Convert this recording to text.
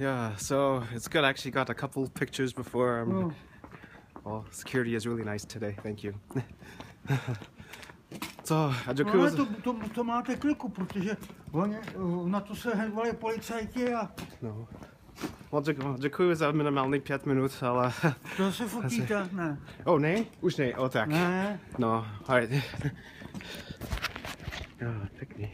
Yeah, so it's good. I actually got a couple pictures before. Um, Oh. Well, security is really nice today. Thank you. Co, a Ale to, to, to máte kliku, protože oni, eh, na to se hnali policajti a No. Well, děkuji, děkuji za minimálně pět minut, ale... to se fotíte, ne? Oh, ne? Už ne, o tak. Ne, No, alright. Jo, pěkný.